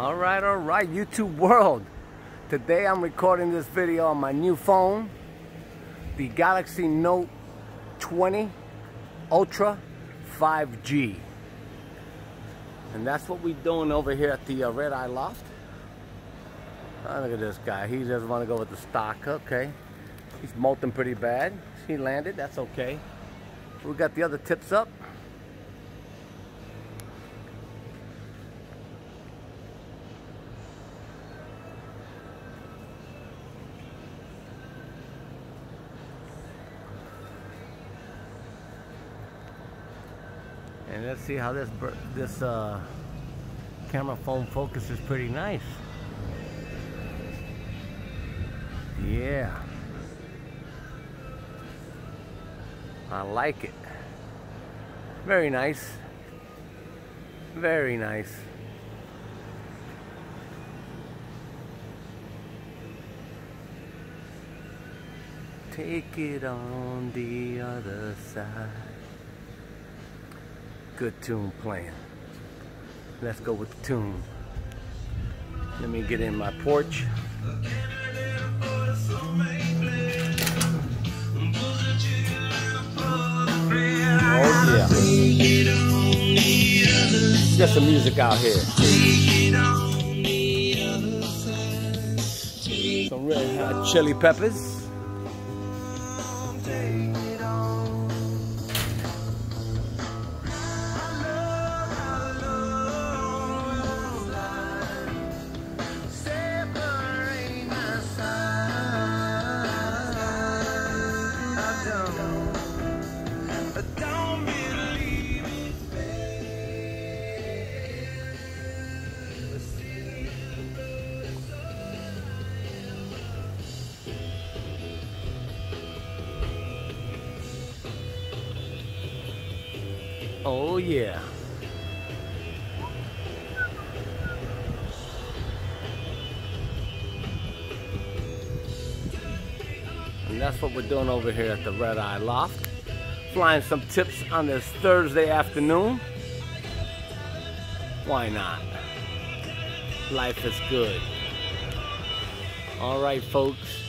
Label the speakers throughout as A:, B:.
A: All right, all right, YouTube world. Today I'm recording this video on my new phone, the Galaxy Note 20 Ultra 5G. And that's what we're doing over here at the uh, Red Eye Loft. Oh, look at this guy. He doesn't want to go with the stock. Okay. He's molting pretty bad. He landed. That's okay. We got the other tips up. And let's see how this this uh, camera phone focus is pretty nice. Yeah. I like it. Very nice. Very nice. Take it on the other side good tune playing. Let's go with the tune. Let me get in my porch. Oh yeah. Get some music out here. Some red hot chili peppers. Oh yeah. And that's what we're doing over here at the Red Eye Loft. Flying some tips on this Thursday afternoon. Why not? Life is good. All right, folks.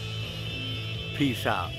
A: Peace out.